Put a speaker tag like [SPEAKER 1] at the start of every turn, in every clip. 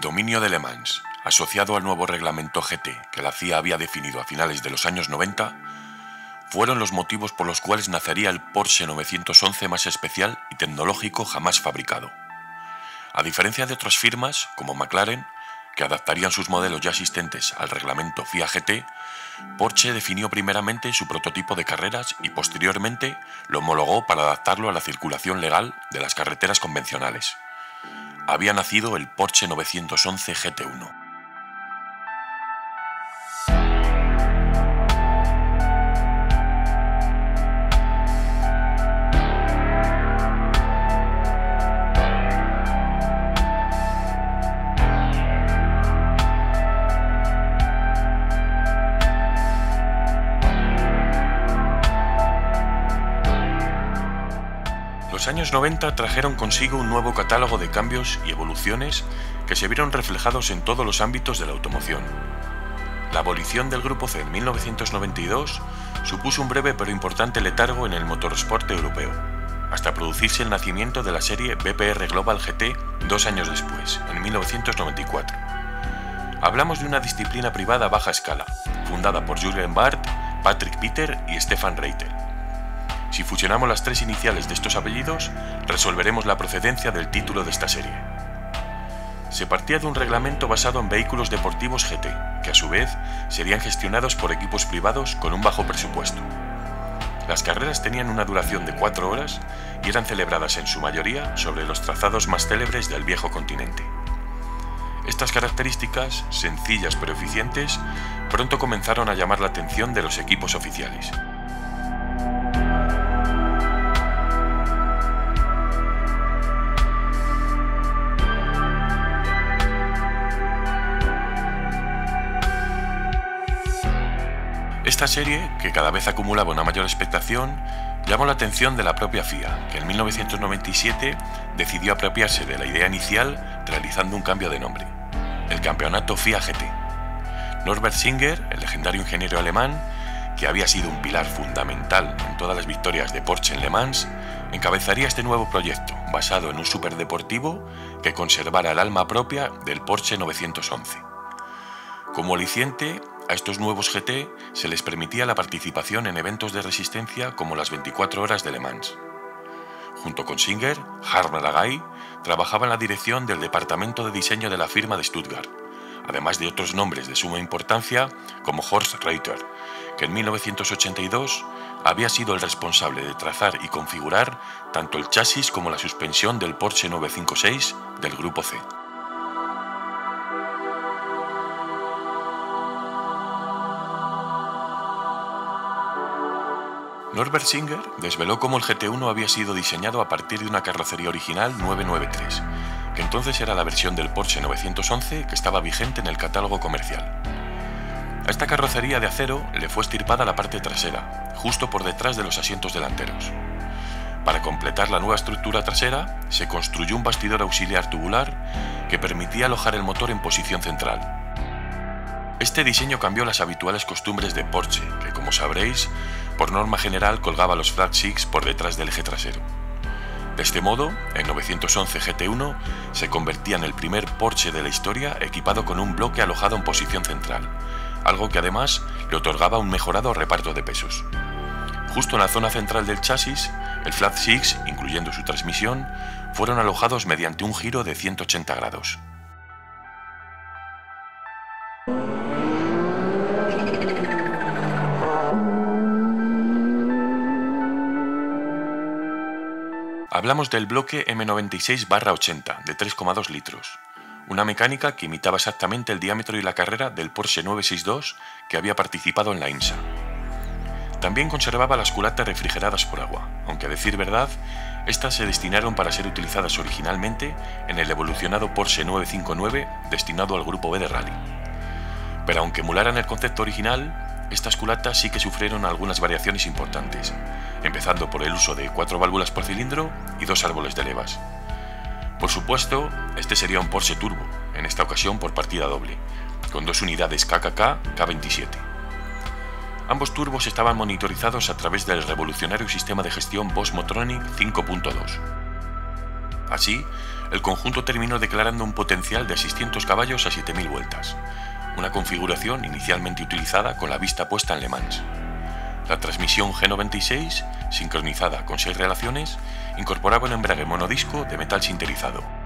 [SPEAKER 1] Dominio de Le Mans, asociado al nuevo reglamento GT que la CIA había definido a finales de los años 90, fueron los motivos por los cuales nacería el Porsche 911 más especial y tecnológico jamás fabricado. A diferencia de otras firmas, como McLaren, que adaptarían sus modelos ya existentes al reglamento FIA GT, Porsche definió primeramente su prototipo de carreras y posteriormente lo homologó para adaptarlo a la circulación legal de las carreteras convencionales. Había nacido el Porsche 911 GT1. Los años 90 trajeron consigo un nuevo catálogo de cambios y evoluciones que se vieron reflejados en todos los ámbitos de la automoción. La abolición del Grupo C en 1992 supuso un breve pero importante letargo en el motorsport europeo, hasta producirse el nacimiento de la serie BPR Global GT dos años después, en 1994. Hablamos de una disciplina privada a baja escala, fundada por Jürgen Barth, Patrick Peter y Stefan Reitel si fusionamos las tres iniciales de estos apellidos, resolveremos la procedencia del título de esta serie. Se partía de un reglamento basado en vehículos deportivos GT, que a su vez serían gestionados por equipos privados con un bajo presupuesto. Las carreras tenían una duración de cuatro horas y eran celebradas en su mayoría sobre los trazados más célebres del viejo continente. Estas características, sencillas pero eficientes, pronto comenzaron a llamar la atención de los equipos oficiales. Esta serie, que cada vez acumulaba una mayor expectación, llamó la atención de la propia FIA, que en 1997 decidió apropiarse de la idea inicial realizando un cambio de nombre, el Campeonato FIA GT. Norbert Singer, el legendario ingeniero alemán, que había sido un pilar fundamental en todas las victorias de Porsche en Le Mans, encabezaría este nuevo proyecto, basado en un superdeportivo que conservara el alma propia del Porsche 911. Como aliciente, a estos nuevos GT se les permitía la participación en eventos de resistencia como las 24 horas de Le Mans. Junto con Singer, Harm Lagai trabajaba en la dirección del departamento de diseño de la firma de Stuttgart, además de otros nombres de suma importancia como Horst Reiter, que en 1982 había sido el responsable de trazar y configurar tanto el chasis como la suspensión del Porsche 956 del Grupo C. Norbert Singer desveló cómo el GT1 había sido diseñado a partir de una carrocería original 993, que entonces era la versión del Porsche 911 que estaba vigente en el catálogo comercial. A esta carrocería de acero le fue estirpada la parte trasera, justo por detrás de los asientos delanteros. Para completar la nueva estructura trasera, se construyó un bastidor auxiliar tubular que permitía alojar el motor en posición central, este diseño cambió las habituales costumbres de Porsche, que como sabréis, por norma general colgaba los flagships por detrás del eje trasero. De este modo, el 911 GT1 se convertía en el primer Porsche de la historia equipado con un bloque alojado en posición central, algo que además le otorgaba un mejorado reparto de pesos. Justo en la zona central del chasis, el Flat Six, incluyendo su transmisión, fueron alojados mediante un giro de 180 grados. Hablamos del bloque M96-80 de 3,2 litros, una mecánica que imitaba exactamente el diámetro y la carrera del Porsche 962 que había participado en la INSA. También conservaba las culatas refrigeradas por agua, aunque a decir verdad, estas se destinaron para ser utilizadas originalmente en el evolucionado Porsche 959 destinado al grupo B de rally. Pero aunque emularan el concepto original, estas culatas sí que sufrieron algunas variaciones importantes, empezando por el uso de cuatro válvulas por cilindro y dos árboles de levas. Por supuesto, este sería un Porsche Turbo, en esta ocasión por partida doble, con dos unidades KKK K27. Ambos turbos estaban monitorizados a través del revolucionario sistema de gestión Bosch Motronic 5.2. Así, el conjunto terminó declarando un potencial de 600 caballos a 7.000 vueltas, una configuración inicialmente utilizada con la vista puesta en Le Mans. La transmisión G96, sincronizada con seis relaciones, incorporaba un embrague monodisco de metal sinterizado.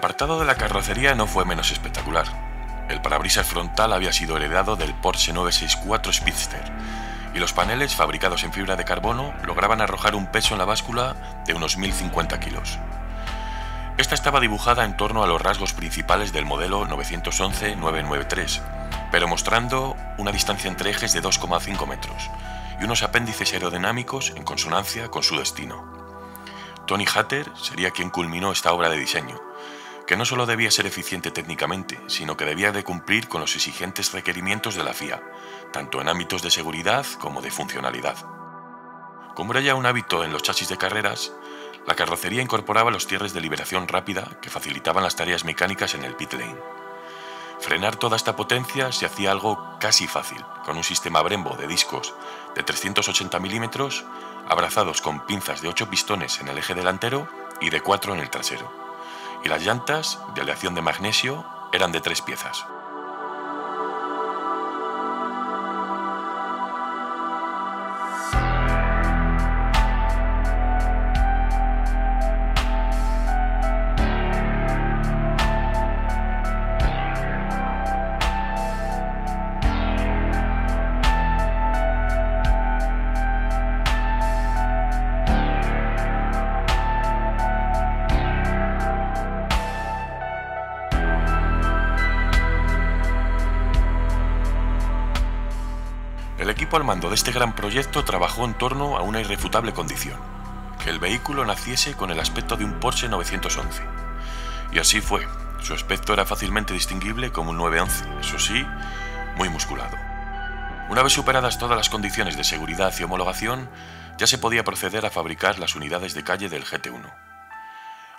[SPEAKER 1] Apartado de la carrocería no fue menos espectacular. El parabrisas frontal había sido heredado del Porsche 964 Speedster y los paneles fabricados en fibra de carbono lograban arrojar un peso en la báscula de unos 1050 kilos. Esta estaba dibujada en torno a los rasgos principales del modelo 911-993, pero mostrando una distancia entre ejes de 2,5 metros y unos apéndices aerodinámicos en consonancia con su destino. Tony Hatter sería quien culminó esta obra de diseño, que no solo debía ser eficiente técnicamente, sino que debía de cumplir con los exigentes requerimientos de la FIA, tanto en ámbitos de seguridad como de funcionalidad. Como era ya un hábito en los chasis de carreras, la carrocería incorporaba los cierres de liberación rápida que facilitaban las tareas mecánicas en el pit lane. Frenar toda esta potencia se hacía algo casi fácil, con un sistema Brembo de discos de 380 milímetros, abrazados con pinzas de 8 pistones en el eje delantero y de 4 en el trasero y las llantas, de aleación de magnesio, eran de tres piezas. Al mando de este gran proyecto trabajó en torno a una irrefutable condición, que el vehículo naciese con el aspecto de un Porsche 911. Y así fue, su aspecto era fácilmente distinguible como un 911, eso sí, muy musculado. Una vez superadas todas las condiciones de seguridad y homologación, ya se podía proceder a fabricar las unidades de calle del GT1.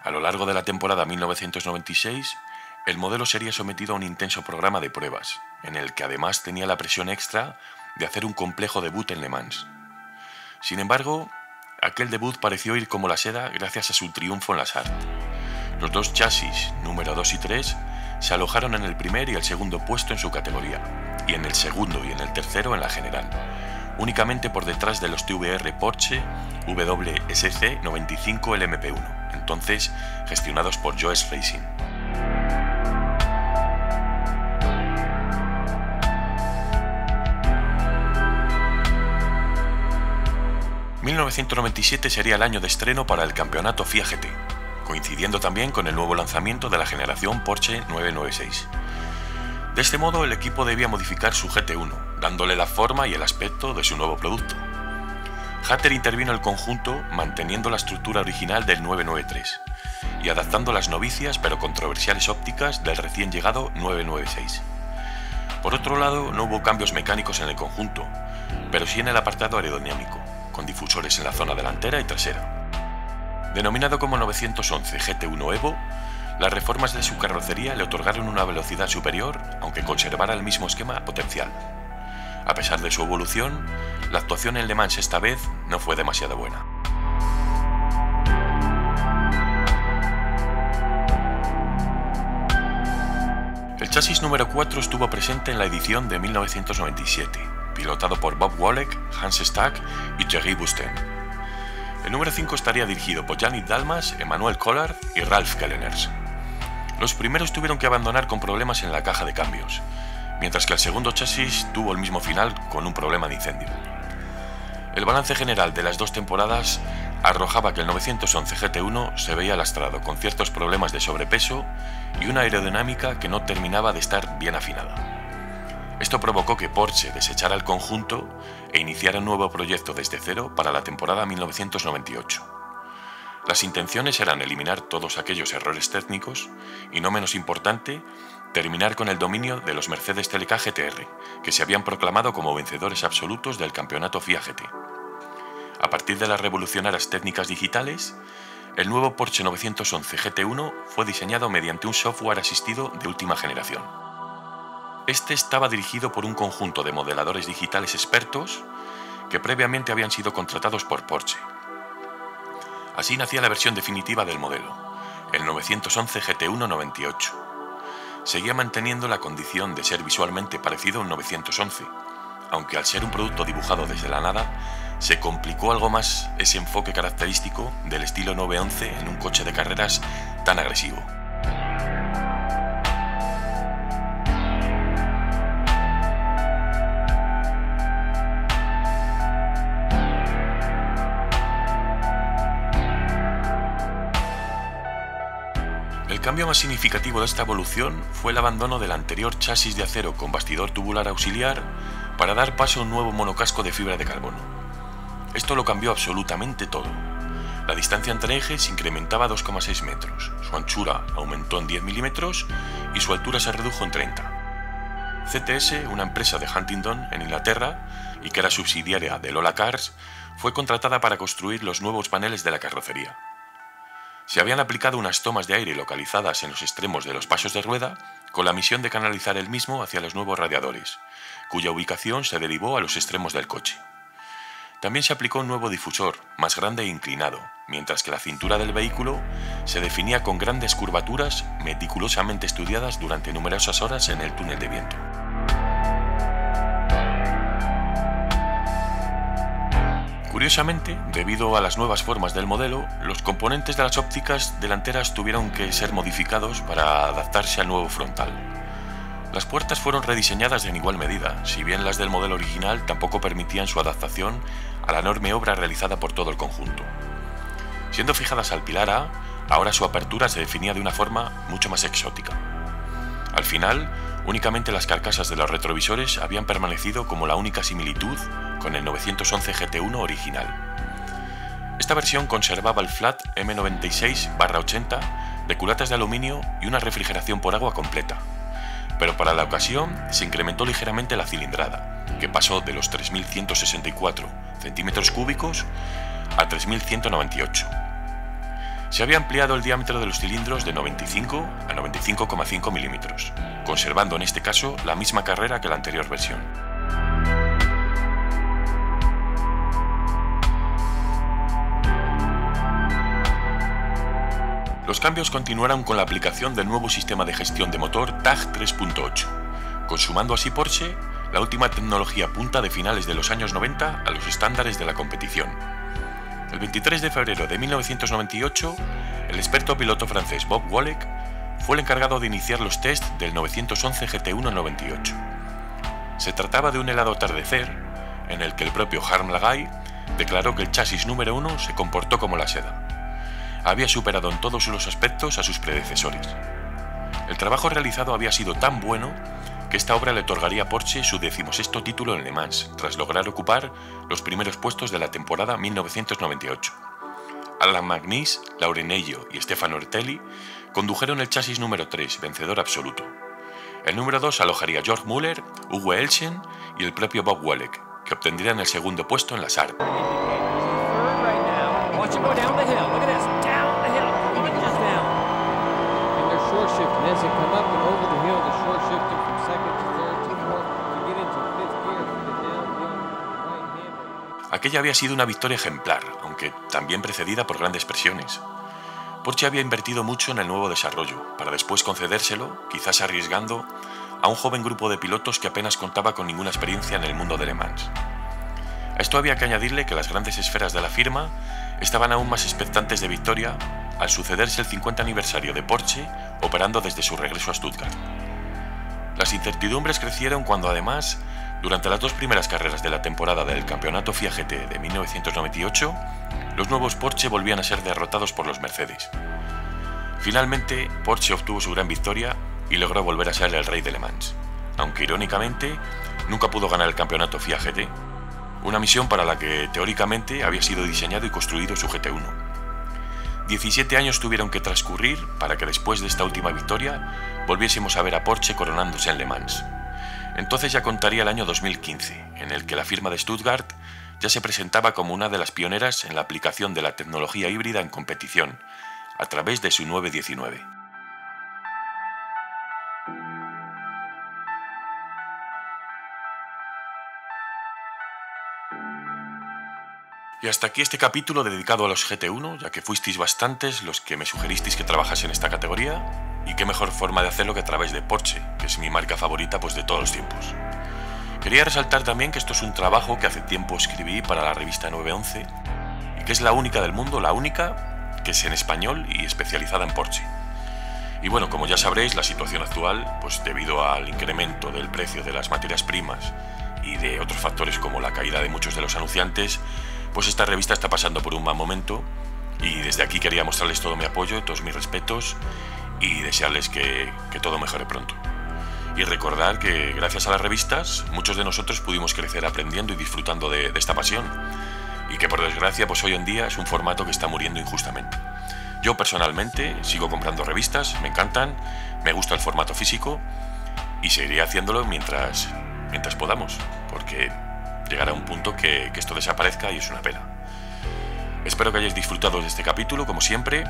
[SPEAKER 1] A lo largo de la temporada 1996, el modelo sería sometido a un intenso programa de pruebas, en el que además tenía la presión extra de hacer un complejo debut en Le Mans. Sin embargo, aquel debut pareció ir como la seda gracias a su triunfo en la SAR. Los dos chasis, número 2 y 3, se alojaron en el primer y el segundo puesto en su categoría, y en el segundo y en el tercero en la general, únicamente por detrás de los TVR Porsche WSC 95 LMP1, entonces gestionados por Joes Racing. 1997 sería el año de estreno para el campeonato FIA GT, coincidiendo también con el nuevo lanzamiento de la generación Porsche 996. De este modo, el equipo debía modificar su GT1, dándole la forma y el aspecto de su nuevo producto. Hatter intervino el conjunto manteniendo la estructura original del 993 y adaptando las novicias pero controversiales ópticas del recién llegado 996. Por otro lado, no hubo cambios mecánicos en el conjunto, pero sí en el apartado aerodinámico con difusores en la zona delantera y trasera. Denominado como 911 GT1 Evo, las reformas de su carrocería le otorgaron una velocidad superior, aunque conservara el mismo esquema potencial. A pesar de su evolución, la actuación en Le Mans esta vez no fue demasiado buena. El chasis número 4 estuvo presente en la edición de 1997, pilotado por Bob Wollek, Hans Stack y Thierry Busten. El número 5 estaría dirigido por Janik Dalmas, Emmanuel Collard y Ralph Kelleners. Los primeros tuvieron que abandonar con problemas en la caja de cambios, mientras que el segundo chasis tuvo el mismo final con un problema de incendio. El balance general de las dos temporadas arrojaba que el 911 GT1 se veía lastrado con ciertos problemas de sobrepeso y una aerodinámica que no terminaba de estar bien afinada. Esto provocó que Porsche desechara el conjunto e iniciara un nuevo proyecto desde cero para la temporada 1998. Las intenciones eran eliminar todos aquellos errores técnicos y, no menos importante, terminar con el dominio de los Mercedes TLK GTR, que se habían proclamado como vencedores absolutos del campeonato FIA GT. A partir de las revolucionarias técnicas digitales, el nuevo Porsche 911 GT1 fue diseñado mediante un software asistido de última generación. Este estaba dirigido por un conjunto de modeladores digitales expertos que previamente habían sido contratados por Porsche. Así nacía la versión definitiva del modelo, el 911 GT1 98 seguía manteniendo la condición de ser visualmente parecido a un 911, aunque al ser un producto dibujado desde la nada, se complicó algo más ese enfoque característico del estilo 911 en un coche de carreras tan agresivo. El cambio más significativo de esta evolución fue el abandono del anterior chasis de acero con bastidor tubular auxiliar para dar paso a un nuevo monocasco de fibra de carbono. Esto lo cambió absolutamente todo. La distancia entre ejes incrementaba a 2,6 metros, su anchura aumentó en 10 milímetros y su altura se redujo en 30. CTS, una empresa de Huntingdon en Inglaterra y que era subsidiaria de Lola Cars, fue contratada para construir los nuevos paneles de la carrocería. Se habían aplicado unas tomas de aire localizadas en los extremos de los pasos de rueda con la misión de canalizar el mismo hacia los nuevos radiadores, cuya ubicación se derivó a los extremos del coche. También se aplicó un nuevo difusor, más grande e inclinado, mientras que la cintura del vehículo se definía con grandes curvaturas meticulosamente estudiadas durante numerosas horas en el túnel de viento. Curiosamente, debido a las nuevas formas del modelo, los componentes de las ópticas delanteras tuvieron que ser modificados para adaptarse al nuevo frontal. Las puertas fueron rediseñadas en igual medida, si bien las del modelo original tampoco permitían su adaptación a la enorme obra realizada por todo el conjunto. Siendo fijadas al pilar A, ahora su apertura se definía de una forma mucho más exótica. Al final, únicamente las carcasas de los retrovisores habían permanecido como la única similitud con el 911 GT1 original. Esta versión conservaba el flat M96-80 de culatas de aluminio y una refrigeración por agua completa, pero para la ocasión se incrementó ligeramente la cilindrada, que pasó de los 3.164 centímetros cúbicos a 3.198 se había ampliado el diámetro de los cilindros de 95 a 95,5 milímetros, conservando en este caso la misma carrera que la anterior versión. Los cambios continuaron con la aplicación del nuevo sistema de gestión de motor TAG 3.8, consumando así Porsche la última tecnología punta de finales de los años 90 a los estándares de la competición, el 23 de febrero de 1998, el experto piloto francés Bob Wollek fue el encargado de iniciar los tests del 911 GT1 98. Se trataba de un helado atardecer en el que el propio Harm Lagay declaró que el chasis número 1 se comportó como la seda. Había superado en todos los aspectos a sus predecesores. El trabajo realizado había sido tan bueno que esta obra le otorgaría a Porsche su decimosexto título en Le Mans, tras lograr ocupar los primeros puestos de la temporada 1998. Alan McNeese, Laurenello y Stefano Ortelli condujeron el chasis número 3, vencedor absoluto. El número 2 alojaría George Muller, Hugo Elchen y el propio Bob Welleck, que obtendrían el segundo puesto en la SAR. Aquella había sido una victoria ejemplar, aunque también precedida por grandes presiones. Porsche había invertido mucho en el nuevo desarrollo, para después concedérselo, quizás arriesgando, a un joven grupo de pilotos que apenas contaba con ninguna experiencia en el mundo de Le Mans. A esto había que añadirle que las grandes esferas de la firma estaban aún más expectantes de victoria al sucederse el 50 aniversario de Porsche operando desde su regreso a Stuttgart. Las incertidumbres crecieron cuando además durante las dos primeras carreras de la temporada del Campeonato FIA GT de 1998, los nuevos Porsche volvían a ser derrotados por los Mercedes. Finalmente, Porsche obtuvo su gran victoria y logró volver a ser el rey de Le Mans, aunque irónicamente nunca pudo ganar el campeonato FIA GT, una misión para la que teóricamente había sido diseñado y construido su GT1. 17 años tuvieron que transcurrir para que después de esta última victoria volviésemos a ver a Porsche coronándose en Le Mans. Entonces ya contaría el año 2015, en el que la firma de Stuttgart ya se presentaba como una de las pioneras en la aplicación de la tecnología híbrida en competición, a través de su 919. Y hasta aquí este capítulo dedicado a los GT1, ya que fuisteis bastantes los que me sugeristeis que trabajase en esta categoría, y qué mejor forma de hacerlo que a través de Porsche, que es mi marca favorita pues de todos los tiempos. Quería resaltar también que esto es un trabajo que hace tiempo escribí para la revista 911 y que es la única del mundo, la única que es en español y especializada en Porsche. Y bueno, como ya sabréis, la situación actual, pues debido al incremento del precio de las materias primas y de otros factores como la caída de muchos de los anunciantes, pues esta revista está pasando por un mal momento y desde aquí quería mostrarles todo mi apoyo, todos mis respetos y desearles que, todo mejore pronto. Y recordar que gracias a las revistas muchos de nosotros pudimos crecer aprendiendo y disfrutando de, de esta pasión y que por desgracia pues hoy en día es un formato que está muriendo injustamente. Yo personalmente sigo comprando revistas, me encantan, me gusta el formato físico y seguiré haciéndolo mientras, mientras podamos, porque llegará un punto que, esto desaparezca y es una pena. Espero que hayáis disfrutado de este capítulo, como siempre.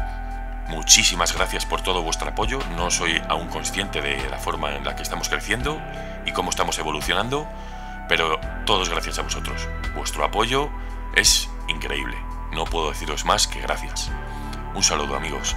[SPEAKER 1] Muchísimas gracias por todo vuestro apoyo. No soy aún consciente de la forma en la que estamos creciendo y cómo estamos evolucionando, pero todos gracias a vosotros. Vuestro apoyo es increíble. No puedo deciros más que gracias. Un saludo amigos.